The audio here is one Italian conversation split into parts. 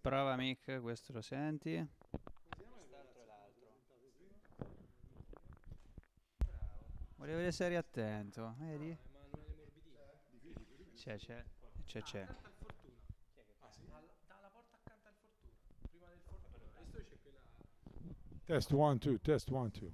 Prova mic, questo lo senti? Volevo vedere se eri attento, vedi? C'è, c'è, c'è, c'è. Test one, two, test one, two.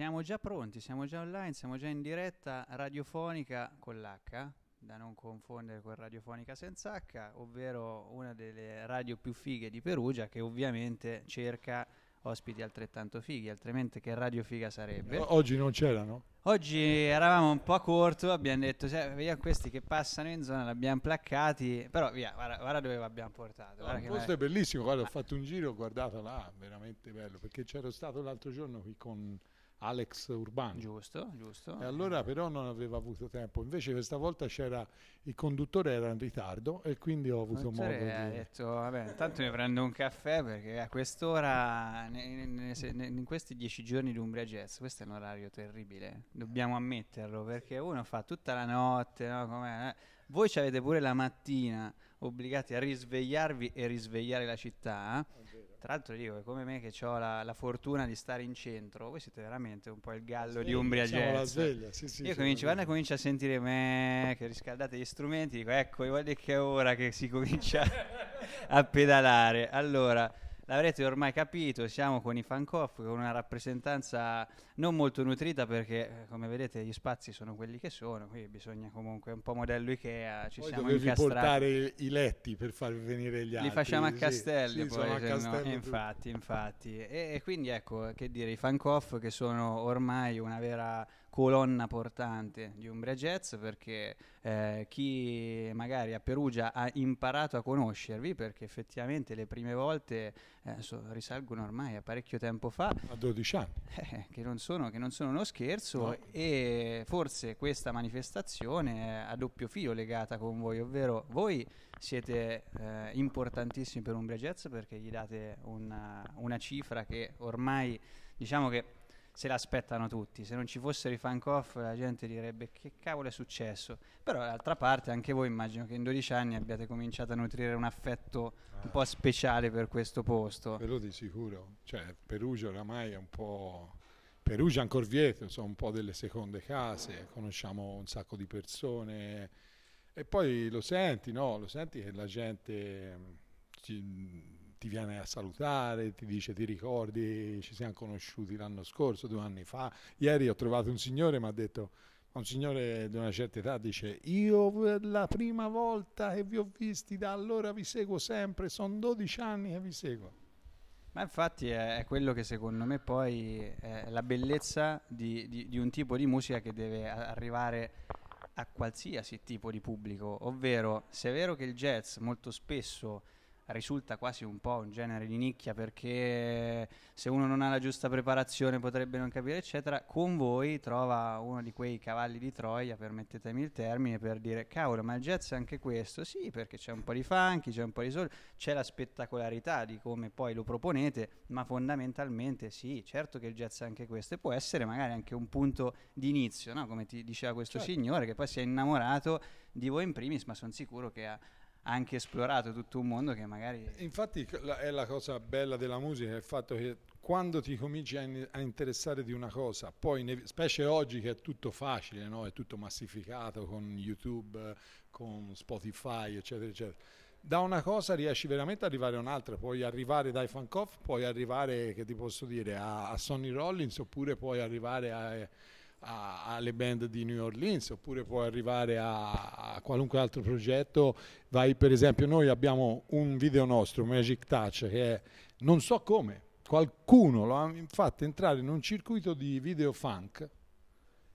Siamo già pronti, siamo già online, siamo già in diretta radiofonica con l'H, da non confondere con radiofonica senza H, ovvero una delle radio più fighe di Perugia che ovviamente cerca ospiti altrettanto fighi, altrimenti che radio figa sarebbe. O- Oggi non c'erano? Oggi eravamo un po' a corto, abbiamo detto, "Sai, vediamo questi che passano in zona, li abbiamo placcati, però via, guarda, guarda dove abbiamo portato. guarda il posto me- è bellissimo, guarda, ho fatto un giro, guardata là, veramente bello, perché c'ero stato l'altro giorno qui con Alex Urbano. Giusto, giusto. E allora però non avevo avuto tempo, invece questa volta c'era il conduttore era in ritardo e quindi ho avuto modo Dottore ha di... detto, vabbè, intanto mi prendo un caffè perché a quest'ora, in questi dieci giorni di Umbria Jazz, questo è un orario terribile, dobbiamo ammetterlo, perché uno fa tutta la notte, no, eh. voi ci avete pure la mattina obbligati a risvegliarvi e risvegliare la città, eh. Tra l'altro dico che come me che ho la, la fortuna di stare in centro, voi siete veramente un po' il gallo di Umbria Siamo la Jazz. sveglia, sì, sì, Io comincio, quando comincio a sentire me che riscaldate gli strumenti, dico ecco, dire che è ora che si comincia a pedalare. Allora, l'avrete ormai capito, siamo con i Fankoff, con una rappresentanza non molto nutrita perché, eh, come vedete, gli spazi sono quelli che sono, qui bisogna comunque un po' modello Ikea, ci Poi siamo incastrati. portare i letti per far venire gli altri. Li facciamo a sì. Castelli Sì, poi, sono a se no- infatti, infatti. E, e quindi ecco, che dire, i Fankoff che sono ormai una vera colonna portante di Umbria Jazz perché eh, chi magari a Perugia ha imparato a conoscervi perché effettivamente le prime volte eh, so- risalgono ormai a parecchio tempo fa A 12 anni. eh, che, non sono, che non sono uno scherzo No. e forse questa manifestazione è a doppio filo legata con voi, ovvero voi siete eh, importantissimi per Umbria Jazz perché gli date una, una cifra che ormai diciamo che se l'aspettano tutti, se non ci fossero i Fankoff la gente direbbe che cavolo è successo, però d'altra parte anche voi immagino che in 12 anni abbiate cominciato a nutrire un affetto un po' speciale per questo posto. Quello di sicuro. Cioè, Perugia oramai è un po'... Perugia ancora Vieto, sono un po' delle seconde case, conosciamo un sacco di persone e poi lo senti, no? Lo senti che la gente mm, ti viene a salutare, ti dice ti ricordi, ci siamo conosciuti l'anno scorso, due anni fa. Ieri ho trovato un signore, mi ha detto, un signore di una certa età dice io la prima volta che vi ho visti da allora vi seguo sempre, sono 12 anni che vi seguo. Ma infatti è, quello che secondo me poi è la bellezza di, di- di un tipo di musica che deve arrivare a qualsiasi tipo di pubblico, ovvero se è vero che il jazz molto spesso risulta quasi un po' un genere di nicchia perché se uno non ha la giusta preparazione potrebbe non capire eccetera, con voi trova uno di quei cavalli di Troia, permettetemi il termine, per dire cavolo ma il jazz è anche questo, sì perché c'è un po' di funky, c'è un po' di soul, c'è la spettacolarità di come poi lo proponete, ma fondamentalmente sì, certo che il jazz è anche questo e può essere magari anche un punto di inizio, no? come ti diceva questo Certo. signore che poi si è innamorato di voi in primis, ma sono sicuro che ha ha anche esplorato tutto un mondo che magari... Infatti è la cosa bella della musica, il fatto che quando ti cominci a, in- a interessare di una cosa, poi specie oggi che è tutto facile, no? è tutto massificato con YouTube, con Spotify, eccetera, eccetera. Da una cosa riesci veramente ad arrivare a un'altra, puoi arrivare dai Fankoff, puoi arrivare, che ti posso dire, a, a Sonny Rollins, oppure puoi arrivare a, a- alle band di New Orleans, oppure puoi arrivare a, a qualunque altro progetto. Vai per esempio noi abbiamo un video nostro Magic Touch che è non so come qualcuno lo ha fatto entrare in un circuito di video funk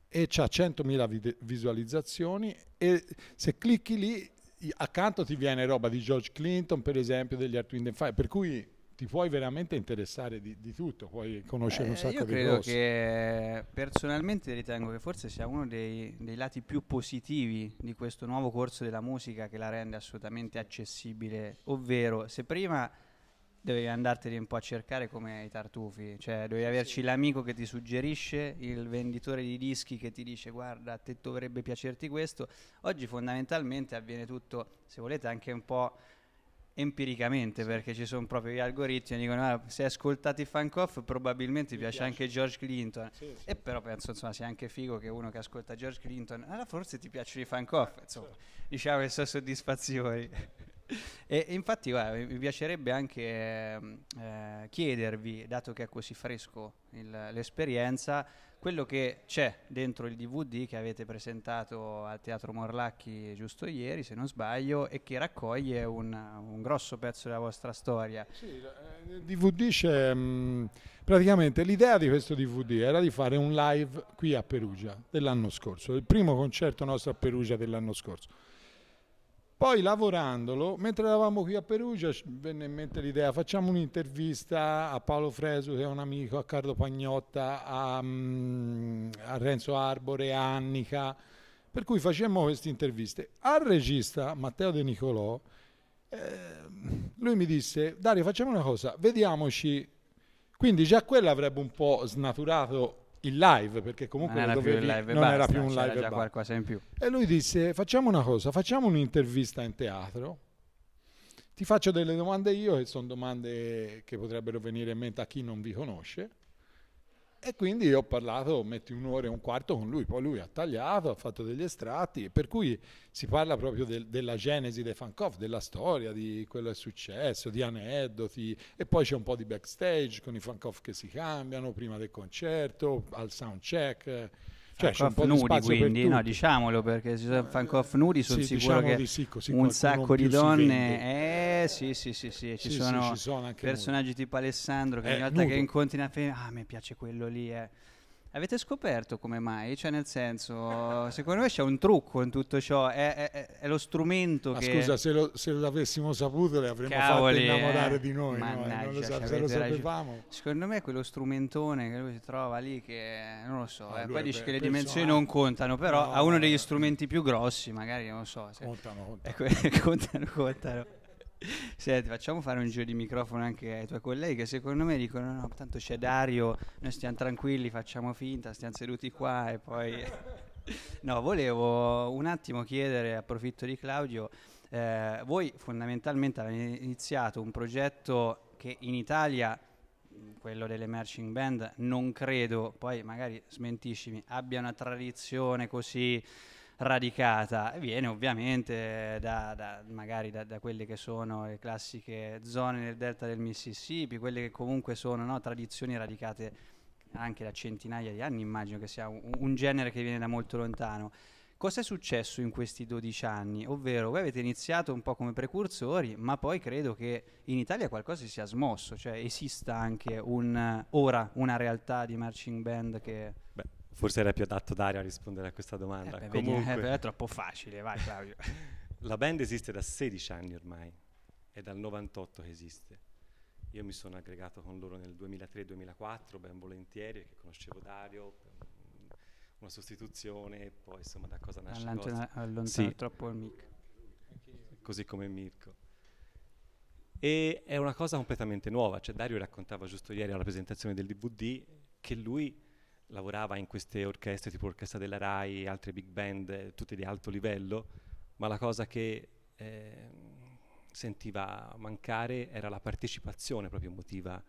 e c'ha 100.000 vide- visualizzazioni e se clicchi lì accanto ti viene roba di George Clinton per esempio degli Art Wind and Fire per cui ti puoi veramente interessare di, di tutto puoi conoscere un Eh, sacco io di credo cose. che personalmente ritengo che forse sia uno dei, dei lati più positivi di questo nuovo corso della musica che la rende assolutamente accessibile, ovvero se prima dovevi andarteli un po' a cercare come i tartufi, cioè dovevi averci l'amico che ti suggerisce, il venditore di dischi che ti dice guarda a te dovrebbe piacerti questo. Oggi fondamentalmente avviene tutto, se volete, anche un po' empiricamente perché ci sono proprio gli algoritmi che dicono ah, se ascoltati Funk Off probabilmente ti piace, piace, anche George Clinton. Sì, sì. e però penso insomma sia anche figo che uno che ascolta George Clinton allora forse ti piacciono i Funk Off insomma diciamo che sono soddisfazioni. E infatti guarda, mi piacerebbe anche eh, chiedervi, dato che è così fresco il, l'esperienza, quello che c'è dentro il DVD che avete presentato al Teatro Morlacchi giusto ieri, se non sbaglio, e che raccoglie un, un grosso pezzo della vostra storia. Sì, il DVD c'è... Mm, praticamente l'idea di questo DVD era di fare un live qui a Perugia dell'anno scorso, il primo concerto nostro a Perugia dell'anno scorso poi lavorandolo, mentre eravamo qui a Perugia, venne in mente l'idea, facciamo un'intervista a Paolo Fresu che è un amico, a Carlo Pagnotta, a, um, a Renzo Arbore, a Annica, per cui facemmo queste interviste. Al regista Matteo De Nicolò, eh, lui mi disse, Dario facciamo una cosa, vediamoci, quindi già quello avrebbe un po' snaturato il live perché comunque non era più, live non basta, era più un live già qualcosa in più. E lui disse facciamo una cosa facciamo un'intervista in teatro. Ti faccio delle domande io che sono domande che potrebbero venire in mente a chi non vi conosce e quindi ho parlato, metti un'ora e un quarto con lui, poi lui ha tagliato, ha fatto degli estratti, per cui si parla proprio del, della genesi dei Fankoff, della storia, di quello che è successo, di aneddoti, e poi c'è un po' di backstage con i Fankoff che si cambiano prima del concerto, al sound check cioè, c'è un po' nudi, di quindi, no, diciamolo perché se sono fan off nudi sono sì, sicuro diciamo che sì, un sacco di donne, eh sì, sì, sì, sì, ci, sì, sono, ci sono personaggi nudi. tipo Alessandro che eh, ogni volta nudo. che incontri una femmina, ah, mi piace quello lì, eh. Avete scoperto come mai? Cioè, nel senso, secondo me c'è un trucco in tutto ciò, è, è, è lo strumento Ma che... scusa, se lo, se l'avessimo saputo le avremmo Cavoli, fatto innamorare eh, di noi, mannaggia, no? non lo, sa- se lo sapevamo. Secondo me è quello strumentone che lui si trova lì che, non lo so, no, eh, poi dice che le dimensioni non contano, però no, ha uno degli strumenti più grossi, magari, non lo so. Se, contano, contano. Que- contano, contano. Senti, facciamo fare un giro di microfono anche ai tuoi colleghi che secondo me dicono no, tanto c'è Dario, noi stiamo tranquilli, facciamo finta, stiamo seduti qua e poi... no, volevo un attimo chiedere, approfitto di Claudio, eh, voi fondamentalmente avete iniziato un progetto che in Italia quello delle marching band non credo, poi magari smentiscimi, abbia una tradizione così radicata viene ovviamente da, da magari da, da, quelle che sono le classiche zone nel delta del Mississippi, quelle che comunque sono no, tradizioni radicate anche da centinaia di anni, immagino che sia un, un genere che viene da molto lontano. Cosa è successo in questi 12 anni? Ovvero, voi avete iniziato un po' come precursori, ma poi credo che in Italia qualcosa si sia smosso, cioè esista anche un, ora una realtà di marching band che... Beh, Forse era più adatto Dario a rispondere a questa domanda. Eh beh, Comunque, vedi, è troppo facile, vai Claudio. la band esiste da 16 anni ormai, è dal 98 che esiste. Io mi sono aggregato con loro nel 2003-2004, ben volentieri, perché conoscevo Dario, una sostituzione, poi insomma da cosa nasce Allontana, cosa. Allontana sì. troppo il mic. Così come Mirko. E è una cosa completamente nuova, cioè Dario raccontava giusto ieri alla presentazione del DVD che lui lavorava in queste orchestre tipo l'orchestra della RAI, e altre big band, tutte di alto livello, ma la cosa che eh, sentiva mancare era la partecipazione proprio emotiva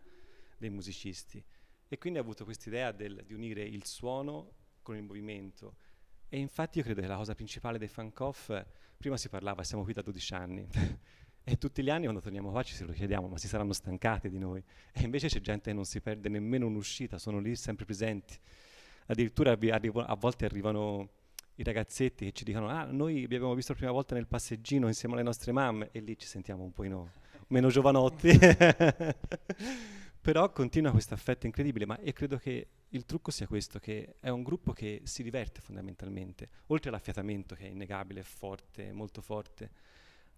dei musicisti. E quindi ha avuto questa idea di unire il suono con il movimento. E infatti io credo che la cosa principale dei funk off, prima si parlava, siamo qui da 12 anni, e tutti gli anni quando torniamo qua ci se lo chiediamo, ma si saranno stancati di noi. E invece c'è gente che non si perde nemmeno un'uscita, sono lì sempre presenti. Addirittura arrivo, a volte arrivano i ragazzetti che ci dicono, ah, noi vi abbiamo visto la prima volta nel passeggino insieme alle nostre mamme, e lì ci sentiamo un po' no, meno giovanotti. Però continua questo affetto incredibile, ma io credo che il trucco sia questo, che è un gruppo che si diverte fondamentalmente, oltre all'affiatamento che è innegabile, è forte, molto forte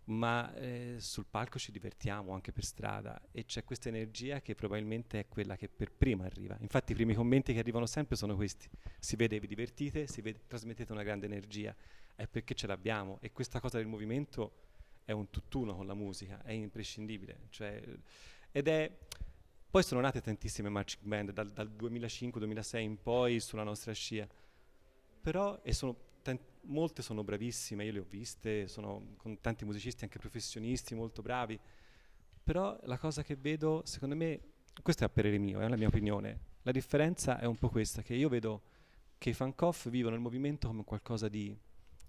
ma eh, sul palco ci divertiamo anche per strada e c'è questa energia che probabilmente è quella che per prima arriva. Infatti i primi commenti che arrivano sempre sono questi, si vede, vi divertite, si vede, trasmettete una grande energia, è perché ce l'abbiamo e questa cosa del movimento è un tutt'uno con la musica, è imprescindibile, cioè Ed è... Poi sono nate tantissime marching band dal, dal 2005-2006 in poi sulla nostra scia, però e sono tant- molte sono bravissime, io le ho viste, sono con tanti musicisti anche professionisti molto bravi, però la cosa che vedo, secondo me, questo è a parere mio, è la mia opinione, la differenza è un po' questa, che io vedo che i Fankoff vivono il movimento come qualcosa di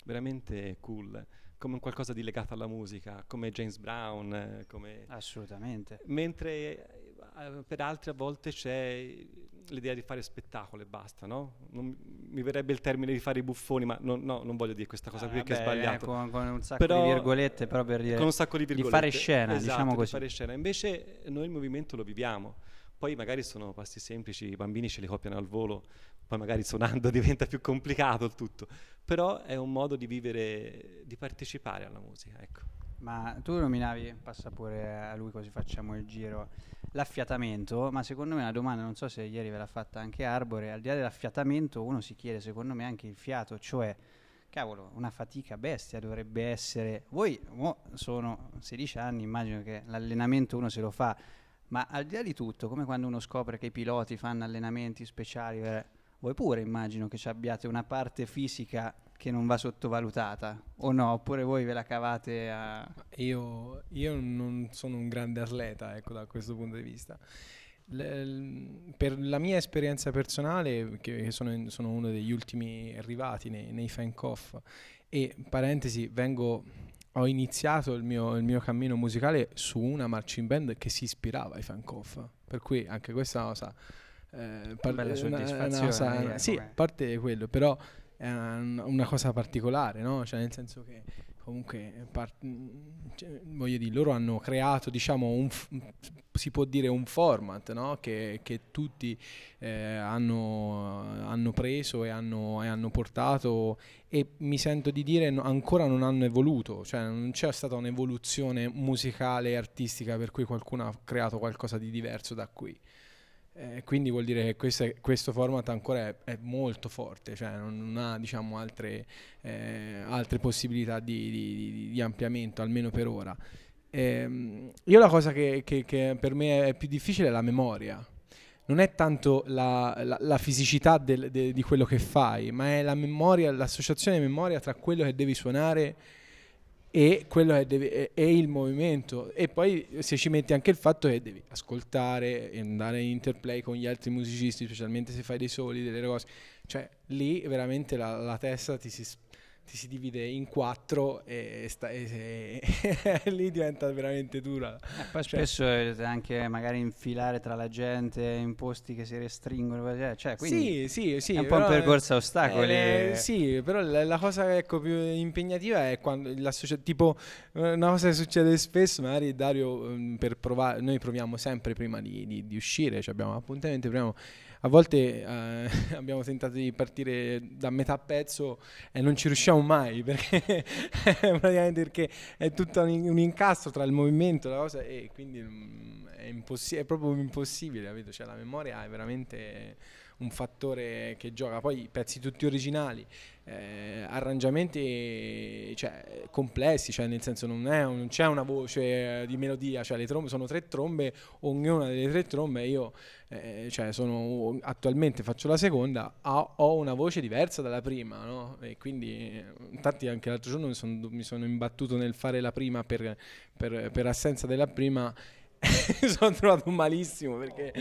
veramente cool, come qualcosa di legato alla musica, come James Brown, eh, come... Assolutamente. Mentre eh, per altri a volte c'è l'idea di fare spettacolo e basta, no? Non, mi verrebbe il termine di fare i buffoni, ma non, no, non voglio dire questa cosa Ah, qui vabbè, che è sbagliato. eh, con, con un sacco Però- di virgolette, però per dire con un sacco di di virgolette. fare scena, Esatto, diciamo di così. fare scena. Invece noi il movimento lo viviamo. Poi magari sono passi semplici, i bambini ce li copiano al volo, poi magari suonando diventa più complicato il tutto. Però è un modo di vivere, di partecipare alla musica, ecco. Ma tu nominavi, passa pure a lui così facciamo il giro, l'affiatamento, ma secondo me una domanda, non so se ieri ve l'ha fatta anche Arbore, al di là dell'affiatamento uno si chiede secondo me anche il fiato, cioè, cavolo, una fatica bestia dovrebbe essere, voi mo, sono 16 anni, immagino che l'allenamento uno se lo fa, ma al di là di tutto, come quando uno scopre che i piloti fanno allenamenti speciali, eh, voi pure immagino che ci abbiate una parte fisica che non va sottovalutata, o no? Oppure voi ve la cavate a... Io, io non sono un grande atleta, ecco, da questo punto di vista. L- per la mia esperienza personale, che sono, in- sono uno degli ultimi arrivati nei, nei Fankoff, e parentesi, vengo, ho iniziato il mio, il mio cammino musicale su una marching band che si ispirava ai Fankoff, per cui anche questa cosa... eh, par- Bella una- una cosa- eh, sì, parte quello, però è un- una cosa particolare, no? Cioè nel senso che comunque par- cioè, voglio dire, loro hanno creato, diciamo, un f- si può dire un format, no? Che, che tutti eh, hanno, hanno preso e hanno, e hanno portato e mi sento di dire no- ancora non hanno evoluto, cioè non c'è stata un'evoluzione musicale e artistica per cui qualcuno ha creato qualcosa di diverso da qui. Eh, quindi vuol dire che questo, questo format ancora è, è molto forte, cioè non, non ha diciamo, altre, eh, altre possibilità di, di- di- ampliamento, almeno per ora. Ehm, io la cosa che, che- che per me è più difficile è la memoria. Non è tanto la, la- la fisicità del- de- di quello che fai, ma è la memoria, l'associazione memoria tra quello che devi suonare e quello che devi, e, e il movimento. E poi se ci metti anche il fatto che devi ascoltare e andare in interplay con gli altri musicisti, specialmente se fai dei soli, delle cose. Cioè, lì veramente la, la testa ti si, s- ti si divide in quattro e, sta- e- e lì diventa veramente dura. Eh, poi Cioè- spesso anche magari infilare tra la gente in posti che si restringono, cioè, quindi sì, sì, sì. è un po' un percorso a ostacoli. Eh, sì, però la, la cosa ecco, più impegnativa è quando tipo eh, una cosa che succede spesso, magari Dario ehm, per provare, noi proviamo sempre prima di, di- di uscire, cioè abbiamo appuntamenti, proviamo a volte eh, abbiamo tentato di partire da metà pezzo e non ci riusciamo mai perché praticamente perché è tutto un, un incastro tra il movimento e la cosa e quindi mm, è, impossi- è proprio impossibile, capito? Cioè la memoria è veramente un fattore che gioca. Poi pezzi tutti originali, eh, arrangiamenti cioè, complessi, cioè nel senso non, è non c'è una voce di melodia, cioè trombe sono tre trombe, ognuna delle tre trombe io eh, cioè sono, attualmente faccio la seconda, ho, ho una voce diversa dalla prima, no? E quindi infatti anche l'altro giorno mi sono, mi sono imbattuto nel fare la prima per, per- per assenza della prima sono trovato malissimo perché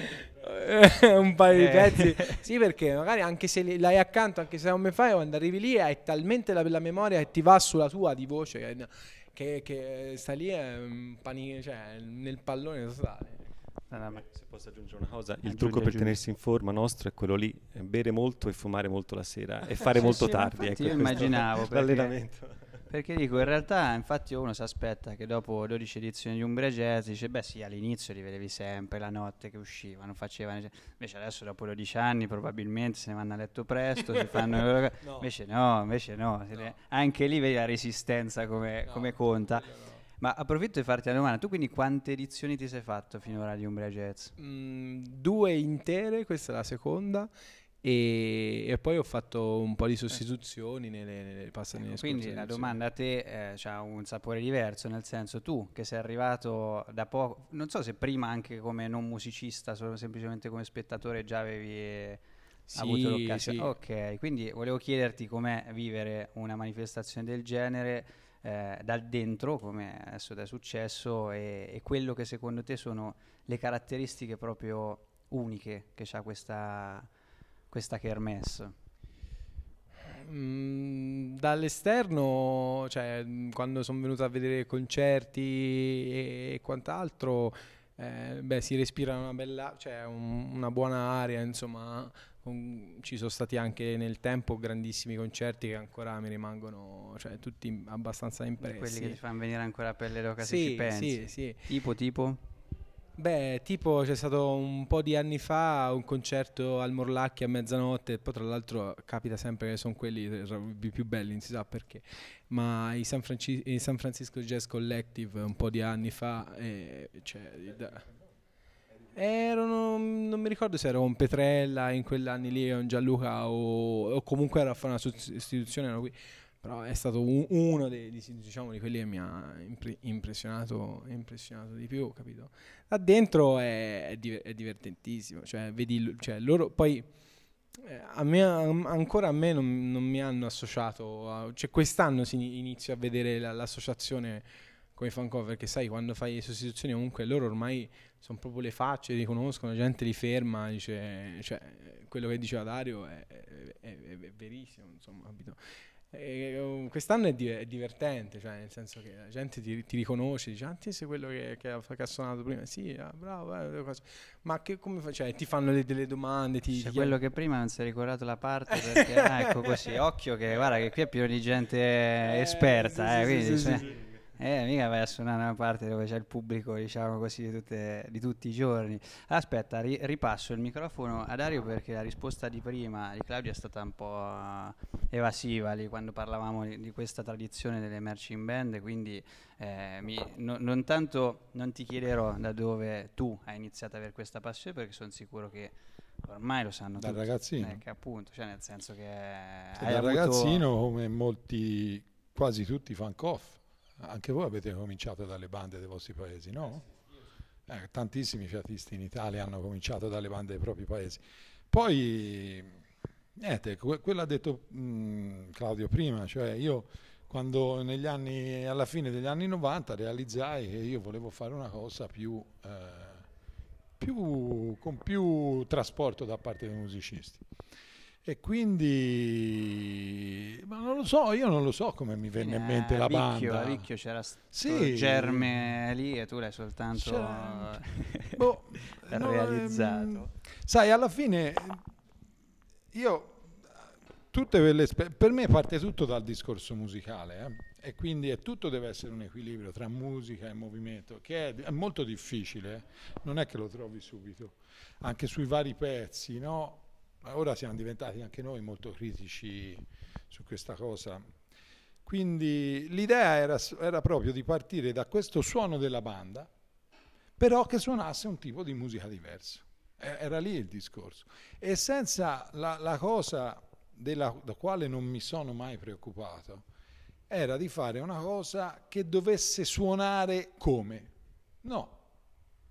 eh, un paio di Eh. pezzi sì perché magari anche se l'hai accanto anche se non mi fai quando arrivi lì hai talmente la, la memoria che ti va sulla tua di voce che, che, che sta lì è un pani- cioè, nel pallone totale No, no, ma- Se posso aggiungere una cosa, il Aggiungi, trucco per aggiungi. tenersi in forma nostro è quello lì, eh, bere molto e fumare molto la sera e fare Sì, molto sì, tardi. Ecco, io è immaginavo, perché- l'allenamento. Perché dico, in realtà, infatti, uno si aspetta che dopo 12 edizioni di Umbria Jazz dice, beh, sì, all'inizio li vedevi sempre la notte che uscivano, facevano. Invece, adesso, dopo 12 anni, probabilmente se ne vanno a letto presto, si fanno No. Invece, no, invece, no. deve- Anche lì vedi la resistenza come, No, come conta. no. Ma approfitto di farti una domanda: tu quindi quante edizioni ti sei fatto finora di Umbria Jazz? Mm, due intere, questa è la seconda, E, e poi ho fatto un po' di sostituzioni nelle, nelle passate ecco, Quindi la domanda a te eh, ha un sapore diverso, nel senso tu che sei arrivato da poco, non so se prima anche come non musicista, solo semplicemente come spettatore già avevi eh, sì, avuto l'occasione. sì. Ok, quindi volevo chiederti com'è vivere una manifestazione del genere eh, dal dentro, come adesso ti è successo, e, e quello che secondo te sono le caratteristiche proprio uniche che ha questa, questa kermesse. Mm, dall'esterno, cioè mm, quando sono venuto a vedere concerti e, e quant'altro, eh, beh, si respira una bella, cioè un- una buona aria, insomma, ci sono stati anche nel tempo grandissimi concerti che ancora mi rimangono, cioè tutti abbastanza Di quelli che impressi. ti fanno venire ancora a pelle d'oca se Sì, ci pensi. sì, sì. Tipo, tipo? Beh, tipo c'è stato un po' di anni fa un concerto al Morlacchi a mezzanotte, poi tra l'altro capita sempre che sono quelli più belli, non si sa perché, ma i San, Franci- i San Francisco Jazz Collective un po' di anni fa, eh, cioè, da- erano, non mi ricordo se era un Petrella in quegli anni lì, o un Gianluca o, o comunque era una sostituzione, erano qui. Però è stato un- uno dei, di, diciamo, di quelli che mi ha impre- impressionato, impressionato di più, capito? là dentro è, è div- è divertentissimo cioè vedi cioè, loro poi eh, a me, ancora a me non, non mi hanno associato a- cioè quest'anno inizio a vedere la- l'associazione con i fan cover che sai quando fai le sostituzioni comunque loro ormai sono proprio le facce li conoscono la gente li ferma dice cioè quello che diceva Dario è, è- è- è verissimo insomma capito e, um, quest'anno è, di- è divertente, cioè nel senso che la gente ti, ti riconosce, dice: Ah, te sei quello che, che ha, che ha suonato prima. Sì, ah, bravo, eh, ma che come fai? Cioè, ti fanno le- delle domande. Ti, C'è ti quello che prima non si è ricordato la parte perché, ah, ecco così, occhio che guarda che qui è pieno di gente esperta, eh, sì, sì, quindi, sì, cioè, sì, sì. Eh, mica vai a suonare una parte dove c'è il pubblico, diciamo così, di, tutte- di tutti i giorni. Aspetta, ri- ripasso il microfono a Dario perché la risposta di prima di Claudia è stata un po' evasiva lì quando parlavamo di, di questa tradizione delle marching band, quindi eh, mi- no- non tanto non ti chiederò da dove tu hai iniziato ad avere questa passione perché sono sicuro che ormai lo sanno Dal tutti. ragazzino. Eh, che appunto, cioè nel senso che Cioè, hai da avuto- ragazzino, come molti, quasi tutti fan off, anche voi avete cominciato dalle bande dei vostri paesi, no? Eh, tantissimi fiatisti in Italia hanno cominciato dalle bande dei propri paesi. Poi, niente, que- quello ha detto mh, Claudio prima, cioè io quando negli anni, alla fine degli anni 90 realizzai che io volevo fare una cosa più, eh, più- con più trasporto da parte dei musicisti. E quindi, ma non lo so, io non lo so come mi venne in Eh, mente la a Ricchio, banda. A Ricchio c'era Sì. germe lì e tu l'hai soltanto Boh, no, realizzato. ehm, sai, alla fine io tutte quelle esper- per me parte tutto dal discorso musicale eh, e quindi è, tutto deve essere un equilibrio tra musica e movimento che è, è molto difficile, eh. non è che lo trovi subito, anche sui vari pezzi, no? Ora siamo diventati anche noi molto critici su questa cosa. Quindi l'idea era, era proprio di partire da questo suono della banda, però che suonasse un tipo di musica diverso. E- Era lì il discorso. E senza la, la cosa della da quale non mi sono mai preoccupato, era di fare una cosa che dovesse suonare come. No,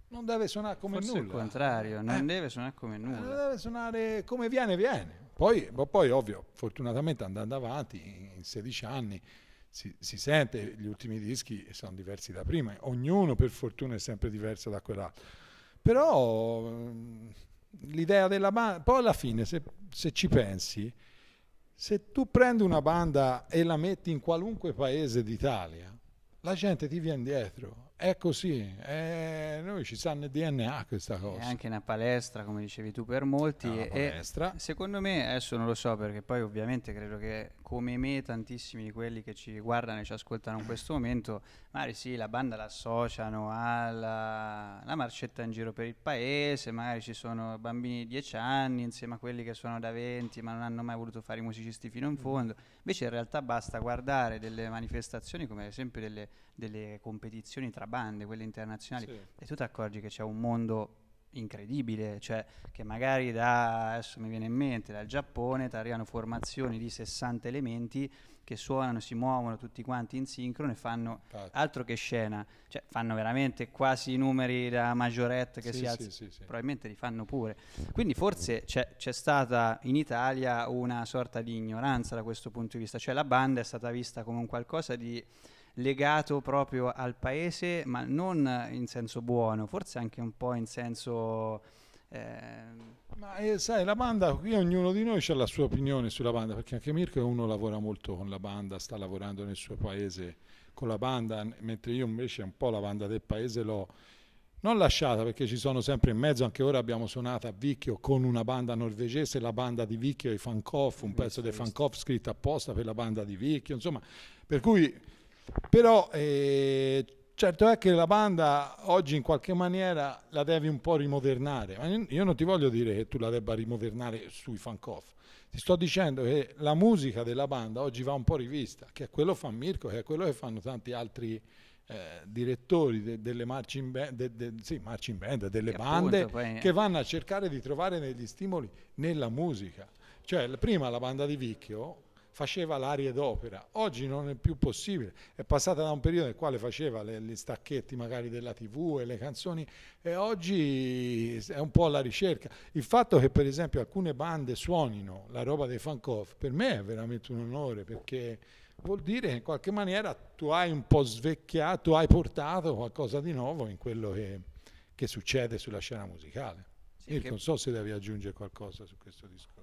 non deve suonare come Forse nulla. il contrario, non Eh. deve suonare come Eh, nulla. Deve suonare come viene, viene. Poi, ma poi, ovvio, fortunatamente andando avanti, in 16 anni, si, si sente, gli ultimi dischi sono diversi da prima, ognuno per fortuna è sempre diverso da quell'altro. Però ehm, l'idea della banda, poi alla fine, se, se ci pensi, se tu prendi una banda e la metti in qualunque paese d'Italia, la gente ti viene dietro. È così, è- noi ci sta nel DNA questa È cosa. anche una palestra, come dicevi tu, per molti. È e- palestra. Secondo me, adesso non lo so perché poi ovviamente credo che come me tantissimi di quelli che ci guardano e ci ascoltano in questo momento, magari sì, la banda la associano alla, marcetta in giro per il paese, magari ci sono bambini di 10 anni insieme a quelli che sono da 20 ma non hanno mai voluto fare i musicisti fino in fondo, invece in realtà basta guardare delle manifestazioni come ad esempio delle, delle competizioni tra bande, quelle internazionali, Sì. e tu ti accorgi che c'è un mondo incredibile, cioè che magari da, adesso mi viene in mente, dal Giappone ti arrivano formazioni di 60 elementi che suonano, si muovono tutti quanti in sincrono e fanno Infatti. altro che scena, cioè fanno veramente quasi i numeri da majorette che Sì, si alza, sì, sì, sì. probabilmente li fanno pure. Quindi forse c'è, c'è stata in Italia una sorta di ignoranza da questo punto di vista, cioè la banda è stata vista come un qualcosa di legato proprio al paese, ma non in senso buono, forse anche un po' in senso... ehm, Ma eh, sai, la banda, qui ognuno di noi ha la sua opinione sulla banda, perché anche Mirko è uno lavora molto con la banda, sta lavorando nel suo paese con la banda, mentre io invece un po' la banda del paese l'ho non lasciata perché ci sono sempre in mezzo, anche ora abbiamo suonato a Vicchio con una banda norvegese, la banda di Vicchio, i Fankoff, un pezzo dei Fankoff scritto apposta per la banda di Vicchio, insomma, per cui però eh, certo è che la banda oggi in qualche maniera la devi un po' rimodernare. Ma io- non ti voglio dire che tu la debba rimodernare sui fancoff. Ti sto dicendo che la musica della banda oggi va un po' rivista, che è quello che fa Mirko, che è quello che fanno tanti altri eh, direttori de- delle marching band, de- de- sì, marching band, delle che bande appunto poi- che vanno a cercare di trovare degli stimoli nella musica. Cioè, prima la banda di Vicchio faceva l'aria d'opera, oggi non è più possibile, è passata da un periodo nel quale faceva le- gli stacchetti magari della tv e le canzoni e oggi è un po' alla ricerca. Il fatto che per esempio alcune bande suonino la roba dei Fankoff per me è veramente un onore perché vuol dire che in qualche maniera tu hai un po' svecchiato, hai portato qualcosa di nuovo in quello che, che succede sulla scena musicale. sì, che- non so se devi aggiungere qualcosa su questo discorso.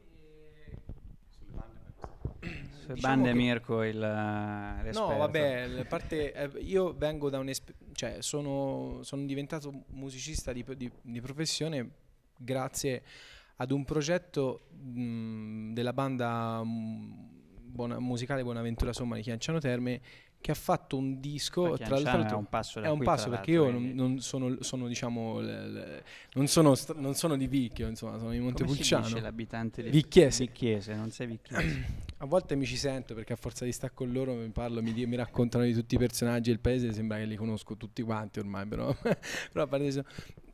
Diciamo bande che- Mirko il eh, No, l'esperto. vabbè, a parte, eh, io vengo da un... cioè sono, sono diventato musicista di, di- di professione grazie ad un progetto mh, della banda mh, Buona- musicale Buonaventura Somma di Chianciano Terme che ha fatto un disco, tra l'altro... è un passo È un passo perché io non, non sono, sono, diciamo, le- le- non, sono non sono di Vicchio, insomma, sono di Montepulciano. l'abitante di Vicchiese. Vicchiese, non sei vicchiese. A volte mi ci sento perché a forza di stare con loro mi parlo, mi, mi raccontano di tutti i personaggi del paese, sembra che li conosco tutti quanti ormai, però, però a parte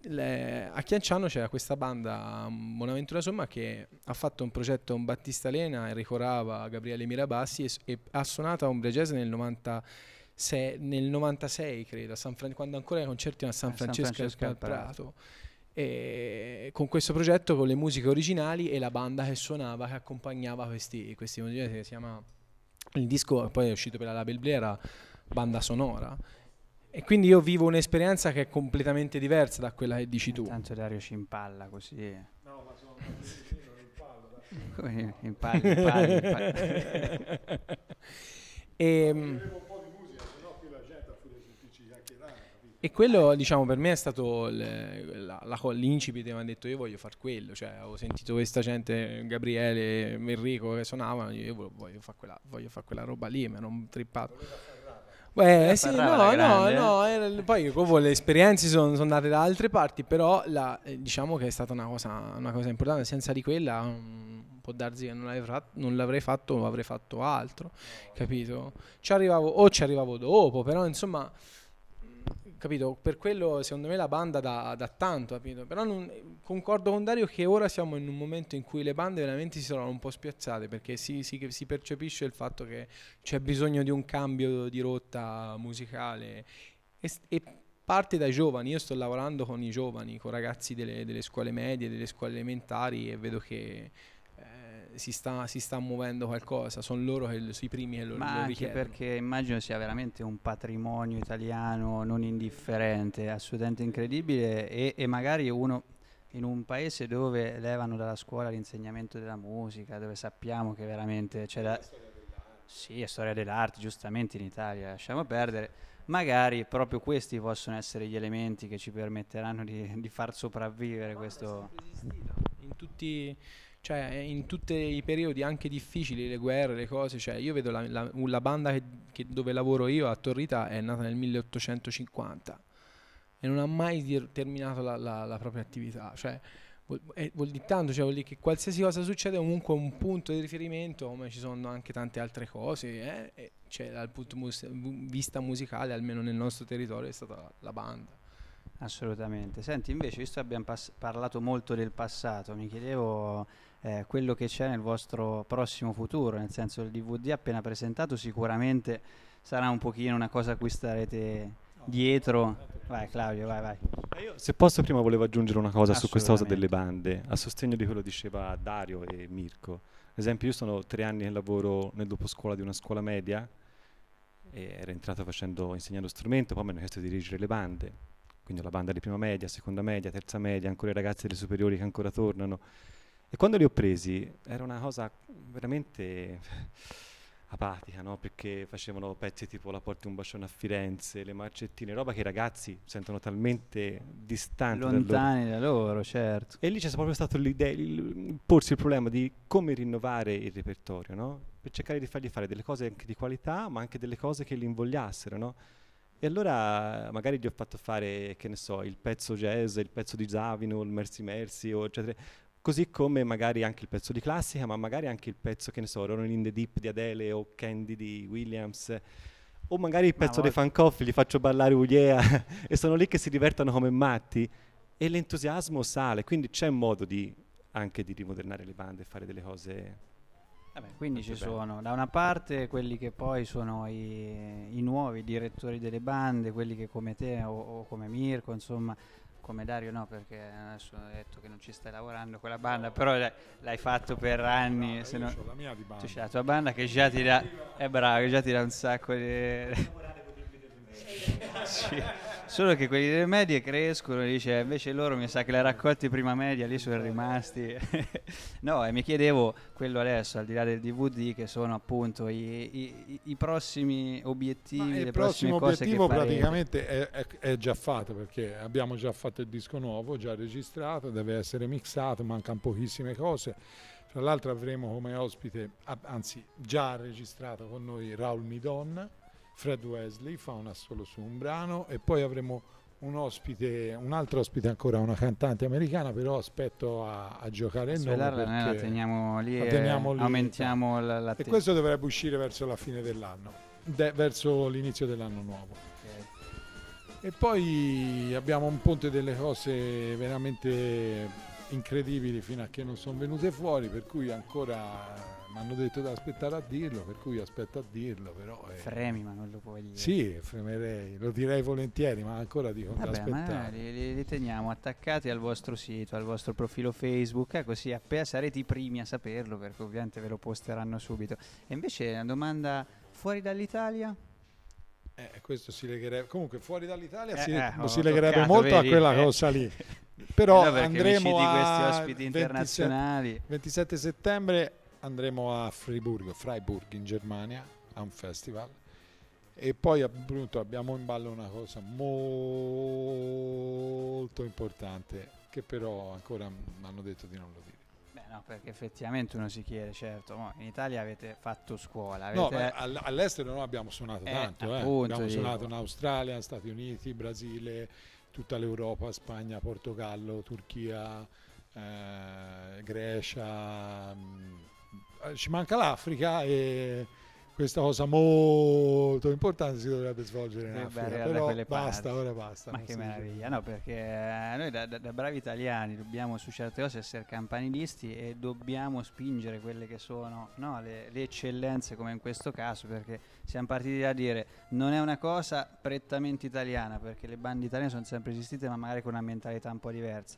le- a Chianciano c'era questa banda Bonaventura Somma che ha fatto un progetto con Battista Lena, Enrico Rava, Gabriele Mirabassi e, e ha suonato a Jazz nel 96, nel 96 credo, San Fran- quando ancora i concerti a San A San Francesco, Francesco al al Prato. Prato. E con questo progetto con le musiche originali e la banda che suonava che accompagnava questi, questi musicisti che si chiama il disco poi è uscito per la Label Blee era banda sonora e quindi io vivo un'esperienza che è completamente diversa da quella che dici tu Tanto Dario ci impalla così. No, ma sono impallo. impalli, impalli, impalli. e, e quello diciamo per me è stato l'incipit mi ha detto io voglio far quello cioè ho sentito questa gente Gabriele Enrico che suonavano io voglio, voglio fare quella, fare quella roba lì mi hanno trippato Beh, sì, no, no, no, era- poi comunque le esperienze sono, sono andate da altre parti, però la- eh, diciamo che è stata una cosa, una cosa importante, senza di quella mm, può darsi che non l'avrei, fra- non l'avrei fatto o avrei fatto altro, capito? Ci arrivavo, o ci arrivavo dopo, però insomma, mm, capito? Per quello secondo me la banda dà, dà tanto, capito? Però non- concordo con Dario che ora siamo in un momento in cui le bande veramente si trovano un po' spiazzate, perché si, si- si percepisce il fatto che c'è bisogno di un cambio di rotta musicale e, e parte dai giovani. Io sto lavorando con i giovani, con ragazzi delle, delle scuole medie, delle scuole elementari e vedo che si, sta, si sta muovendo qualcosa. Sono loro che lo- sui primi che lo, Ma lo anche richiedono. perché immagino sia veramente un patrimonio italiano non indifferente, assolutamente incredibile e, e magari uno in un paese dove levano dalla scuola l'insegnamento della musica, dove sappiamo che veramente c'è la... Sì, è storia dell'arte, giustamente in Italia, lasciamo perdere. Magari proprio questi possono essere gli elementi che ci permetteranno di, di far sopravvivere questo... in tutti cioè in tutti i periodi anche difficili le guerre le cose cioè io vedo la, la- la banda che, che- dove lavoro io a Torrita è nata nel 1850 e non ha mai dir- terminato la, la- propria attività cioè vuol, è- vuol dire tanto cioè vuol dire che qualsiasi cosa succede comunque un punto di riferimento come ci sono anche tante altre cose eh, cioè dal punto mus- vista musicale almeno nel nostro territorio è stata la, la banda Assolutamente. Senti, invece, visto che abbiamo pass- parlato molto del passato, mi chiedevo eh, quello che c'è nel vostro prossimo futuro, nel senso il DVD appena presentato sicuramente sarà un pochino una cosa a cui starete dietro. Vai Claudio, vai, vai. Eh, io, se posso, prima volevo aggiungere una cosa su questa cosa delle bande, a sostegno di quello che diceva Dario e Mirko. Ad esempio, io sono tre anni che lavoro nel dopo scuola di una scuola media e ero entrato facendo, insegnando strumento, poi mi hanno chiesto di dirigere le bande quindi la banda di prima media, seconda media, terza media, ancora i ragazzi delle superiori che ancora tornano. E quando li ho presi era una cosa veramente apatica, no? perché facevano pezzi tipo La porti un bacione a Firenze, le marcettine, roba che i ragazzi sentono talmente distanti lontani da loro. da loro, certo. E lì c'è proprio stato l'idea, il, porsi il problema di come rinnovare il repertorio, no? per cercare di fargli fare delle cose anche di qualità, ma anche delle cose che li invogliassero. No? E allora magari gli ho fatto fare, che ne so, il pezzo jazz, il pezzo di Zavino, il Mercy Mercy, eccetera. Così come magari anche il pezzo di classica, ma magari anche il pezzo, che ne so, Rolling in the Deep di Adele o Candy di Williams. O magari il pezzo dei fan coffee, li faccio ballare Uliea e sono lì che si divertono come matti. E l'entusiasmo sale, quindi c'è un modo di, anche di rimodernare le bande e fare delle cose Vabbè, quindi ci bello. sono da una parte quelli che poi sono i, i, nuovi direttori delle bande, quelli che come te o, o, come Mirko, insomma, come Dario no, perché adesso ho detto che non ci stai lavorando con la banda, però l'hai, l'hai fatto per anni. No, se no, la mia di banda. Tu c'hai la tua banda che già ti dà, è bravo, che già ti dà un sacco di... sì. Solo che quelli delle medie crescono, dice, invece loro mi sa che le raccolte prima media lì sono rimasti. no, e mi chiedevo quello adesso, al di là del DVD, che sono appunto i, i, i prossimi obiettivi, Ma le prossime cose che Il prossimo obiettivo praticamente è, è, è, già fatto, perché abbiamo già fatto il disco nuovo, già registrato, deve essere mixato, mancano pochissime cose. Tra l'altro avremo come ospite, anzi già registrato con noi Raul Midon, Fred Wesley fa un assolo su un brano e poi avremo un ospite, un altro ospite ancora, una cantante americana, però aspetto a, a giocare il nome perché la teniamo lì, la teniamo lì aumentiamo la, la E questo dovrebbe uscire verso la fine dell'anno, de, verso l'inizio dell'anno nuovo. Okay. E poi abbiamo un ponte delle cose veramente incredibili fino a che non sono venute fuori, per cui ancora mi hanno detto di aspettare a dirlo, per cui aspetto a dirlo. Però, eh. Fremi, ma non lo puoi dire. Sì, fremerei, lo direi volentieri, ma ancora dico Vabbè, aspettare. Li, li, li, teniamo attaccati al vostro sito, al vostro profilo Facebook, eh, così appena sarete i primi a saperlo, perché ovviamente ve lo posteranno subito. E invece una domanda fuori dall'Italia? Eh, questo si legherebbe comunque fuori dall'Italia eh, si, eh, si legherebbe toccato, molto vedi? a quella eh. cosa lì però no, andremo a ospiti internazionali 27, 27 settembre andremo a Friburgo, Freiburg in Germania a un festival e poi appunto abbiamo in ballo una cosa molto importante che però ancora mi hanno detto di non lo dire. Beh no, perché effettivamente uno si chiede, certo, in Italia avete fatto scuola. Avete... No, beh, all'estero noi abbiamo suonato eh, tanto, eh. abbiamo dico. suonato in Australia, Stati Uniti, Brasile, tutta l'Europa, Spagna, Portogallo, Turchia, eh, Grecia, mh, eh, ci manca l'Africa e questa cosa molto importante si dovrebbe svolgere in Africa. però basta, ora basta ma che meraviglia, no perché eh, noi da, da, da, bravi italiani dobbiamo su certe cose essere campanilisti e dobbiamo spingere quelle che sono no, le, le, eccellenze come in questo caso perché siamo partiti da dire non è una cosa prettamente italiana perché le bande italiane sono sempre esistite ma magari con una mentalità un po' diversa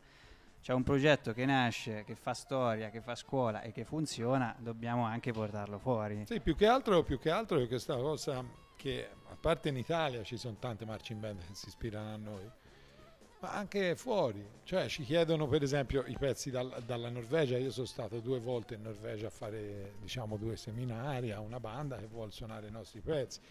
c'è un progetto che nasce, che fa storia, che fa scuola e che funziona, dobbiamo anche portarlo fuori. Sì, più che altro, più che altro è questa cosa che a parte in Italia ci sono tante marching band che si ispirano a noi, ma anche fuori, cioè ci chiedono per esempio i pezzi dal, dalla Norvegia, io sono stato due volte in Norvegia a fare diciamo due seminari a una banda che vuole suonare i nostri pezzi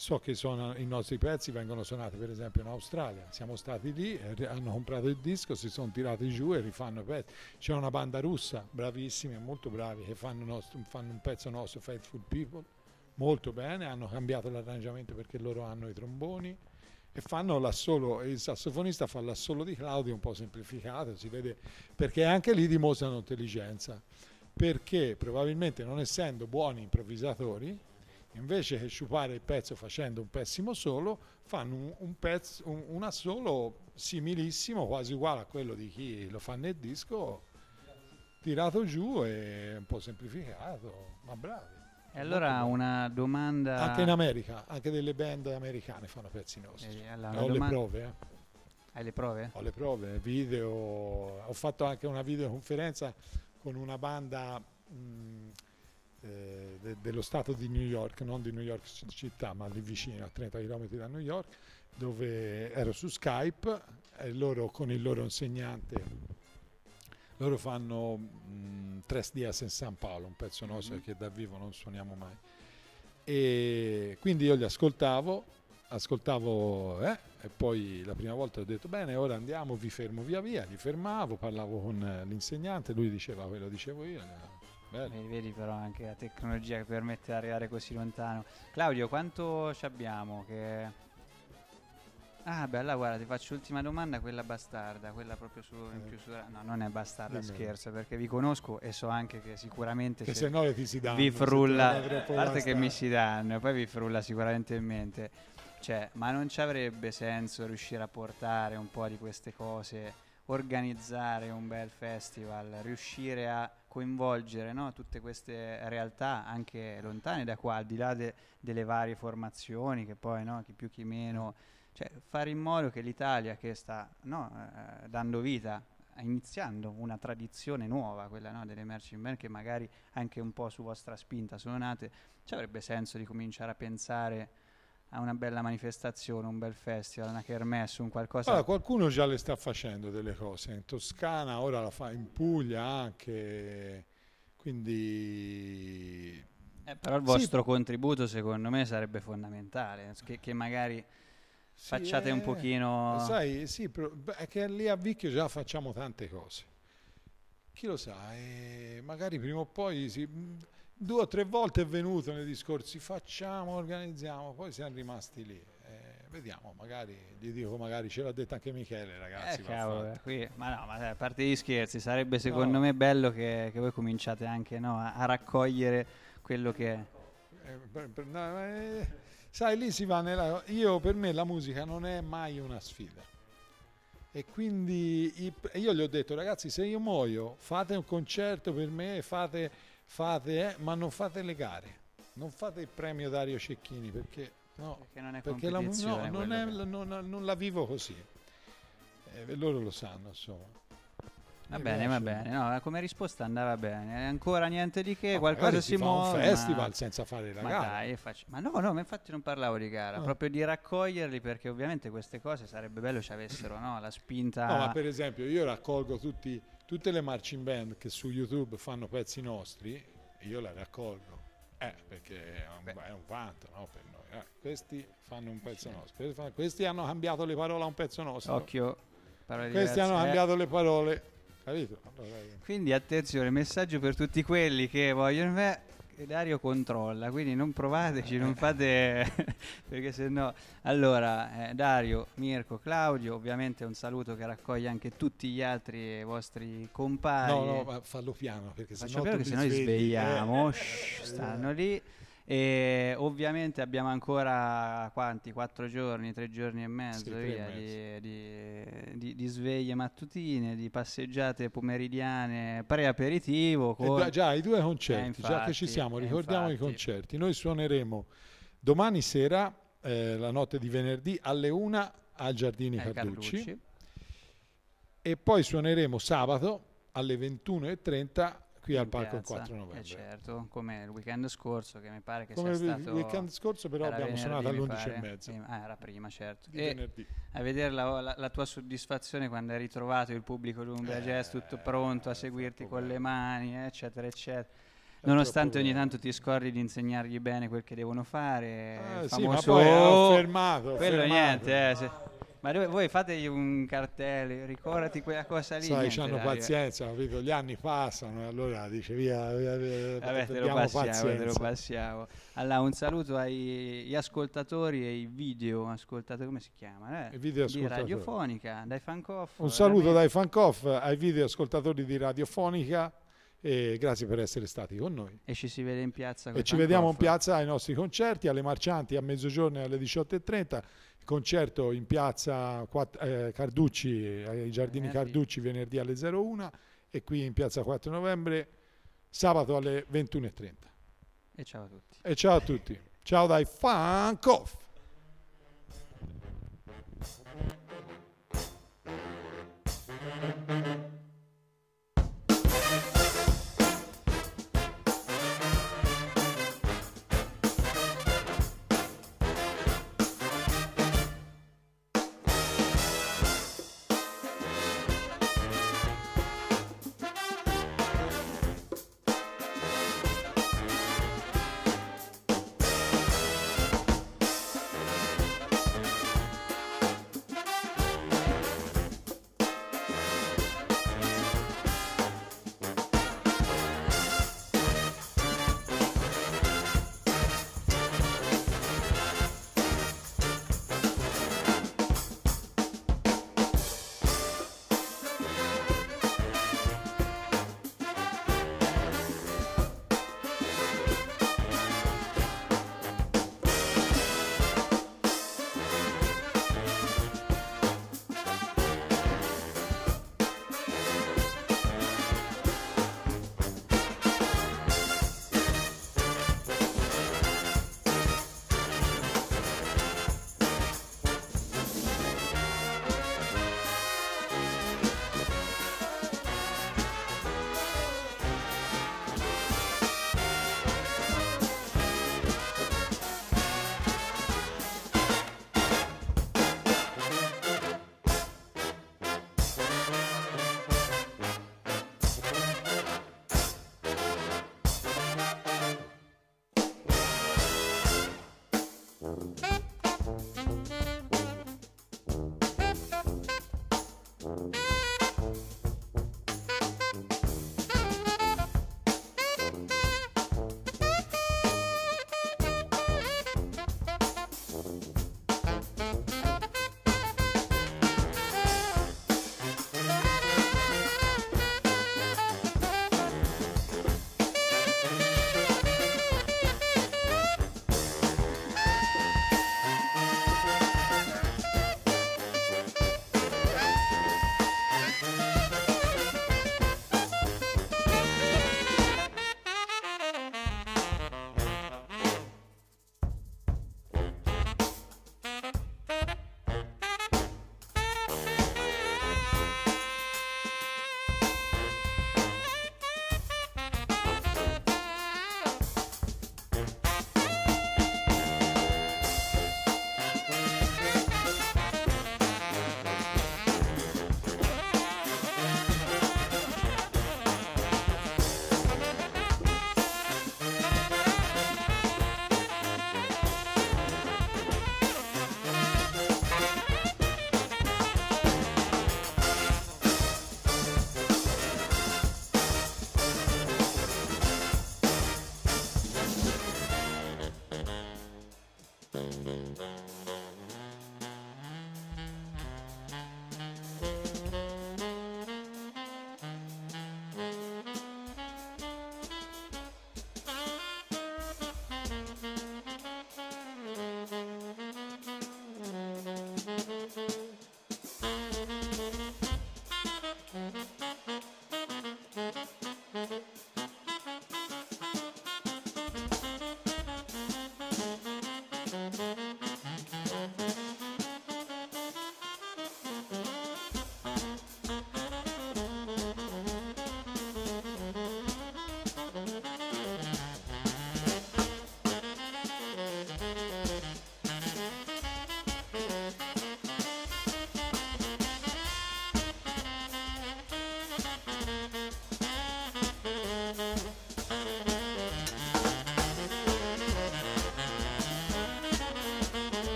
So che sono, i nostri pezzi vengono suonati per esempio in Australia, siamo stati lì, hanno comprato il disco, si sono tirati giù e rifanno i pezzi. C'è una banda russa, bravissimi molto bravi, che fanno, nostro, fanno un pezzo nostro, Faithful People, molto bene, hanno cambiato l'arrangiamento perché loro hanno i tromboni e fanno l'assolo, il sassofonista fa l'assolo di Claudio un po' semplificato, si vede, perché anche lì dimostrano intelligenza, perché probabilmente non essendo buoni improvvisatori invece che sciupare il pezzo facendo un pessimo solo, fanno un, un pezzo, un, un assolo similissimo, quasi uguale a quello di chi lo fa nel disco, tirato giù e un po' semplificato, ma bravi. E allora una domanda... Anche in America, anche delle band americane fanno pezzi nostri. Eh, allora, Ho le domanda- prove, eh. Hai le prove? ho le prove, video, ho fatto anche una videoconferenza con una banda mh, eh, de- dello stato di New York, non di New York città, ma lì vicino a 30 km da New York, dove ero su Skype e loro con il loro insegnante, loro fanno mh, Tres Dias in San Paolo, un pezzo nostro Mhm. che dal vivo non suoniamo mai. E quindi io li ascoltavo, ascoltavo eh, e poi la prima volta ho detto bene ora andiamo vi fermo via via li fermavo parlavo con eh, l'insegnante lui diceva quello dicevo io eh, bello. Vedi, vedi però anche la tecnologia che permette di arrivare così lontano. Claudio, quanto ci abbiamo? Che... Ah, beh, allora guarda, ti faccio l'ultima domanda, quella bastarda, quella proprio su, in Eh. chiusura. No, non è bastarda, Dimmi. scherzo, perché vi conosco e so anche che sicuramente che se no ti si danno vi frulla, a parte che bastardo. mi si danno e poi vi frulla sicuramente in mente. Cioè, ma non ci avrebbe senso riuscire a portare un po' di queste cose, organizzare un bel festival, riuscire a coinvolgere no, tutte queste realtà anche lontane da qua, al di là de- delle varie formazioni, che poi no, chi più chi meno, cioè fare in modo che l'Italia che sta no, eh, dando vita, iniziando una tradizione nuova, quella no, delle marching band che magari anche un po' su vostra spinta sono nate, ci avrebbe senso di cominciare a pensare a una bella manifestazione, un bel festival, una kermesse, un qualcosa. Allora, qualcuno già le sta facendo delle cose in Toscana ora la fa in Puglia anche quindi Eh, però il Sì. vostro contributo secondo me sarebbe fondamentale, che, che magari sì, facciate un eh, pochino... sai sì però- è che lì a Vicchio già facciamo tante cose chi lo sa eh, magari prima o poi si- due o tre volte è venuto nei discorsi facciamo organizziamo poi siamo rimasti lì Eh, vediamo magari gli dico magari ce l'ha detto anche Michele ragazzi Eh, cavolo, eh, qui, ma no, ma dai, a parte gli scherzi, sarebbe secondo No. me bello che, che voi cominciate anche no, a, a raccogliere quello che... Eh, per- per- no, eh, sai, lì si va nella... Io, per me la musica non è mai una sfida. E quindi io gli ho detto, ragazzi, se io muoio, fate un concerto per me, fate, fate eh, ma non fate le gare. Non fate il premio Dario Cecchini, perché, no, Perché non è perché la, no, non, è- che- non- non la vivo così. Eh, loro lo sanno, insomma. Va Mi bene, va bene, no, come risposta andava bene, ancora niente di che, No, qualcosa si muove. un ma- festival senza fare la Ma gara. dai, faccio- ma no, no, ma infatti non parlavo di gara, Ah. proprio di raccoglierli perché ovviamente queste cose sarebbe bello ci avessero no, la spinta. No, ma per esempio io raccolgo tutti, tutte le marching band che su YouTube fanno pezzi nostri, io le raccolgo. Eh, perché è un, Beh. è un vanto no, per noi. Eh, questi fanno un pezzo nostro, questi, hanno cambiato le parole a un pezzo nostro. Occhio, parole questi diverse, hanno eh. cambiato le parole, capito? Allora, eh, Quindi attenzione, messaggio per tutti quelli che vogliono me che Dario controlla, quindi non provateci, non fate perché se no. Allora, eh, Dario, Mirko, Claudio, ovviamente un saluto che raccoglie anche tutti gli altri vostri compari. no, no, ma fallo piano perché piano tu che se no li svegli, svegliamo, eh. stanno lì. E ovviamente abbiamo ancora quanti? Quattro giorni, tre giorni e mezzo, Sì, tre e via, mezzo. Di, di- di sveglie mattutine, di passeggiate pomeridiane, pre-aperitivo. Con- già- già i due concerti, Eh, già che ci infatti, siamo, eh, ricordiamo i infatti. concerti. Noi suoneremo domani sera, eh, la notte di venerdì, alle 1 al Giardini eh, Carducci. Carducci. e poi suoneremo sabato alle 21.30 qui al in palco il piazza. 4 novembre. Eh, certo, come il weekend scorso che mi pare che Come sia il stato... weekend scorso però abbiamo suonato mi all'11 e pare. mezza Sì, ah, era prima, certo. di E venerdì. a vedere la, la- la tua soddisfazione quando hai ritrovato il pubblico lunga Eh, jazz tutto pronto a è seguirti troppo con le bello. mani, eccetera, eccetera. Nonostante ogni tanto ti scordi di insegnargli bene quel che devono fare. Eh, il sì, ma famoso poi ha "Oh", fermato, ha Quello fermato. niente, eh, se- ma dove- voi fategli un cartello, ricordati quella cosa lì. Sai, niente, hanno pazienza, capito? Gli anni passano e allora dice via, via, via Vabbè, te lo passiamo, te lo passiamo. Allora, un saluto ai gli ascoltatori e i video ascoltatori, come si chiama? Eh? I video di radiofonica, dai Fancoff. Un saluto me. dai Fancoff ai video ascoltatori di Radiofonica e grazie per essere stati con noi. E ci si vede in piazza. E ci vediamo in piazza ai nostri concerti, alle Marcianti a mezzogiorno alle 18.30, concerto in piazza eh, Carducci, ai giardini venerdì. Carducci venerdì alle 01 e qui in piazza 4 novembre sabato alle 21.30. E ciao a tutti. E ciao a tutti. Ciao dai Funk Off.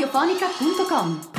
radiofonica.com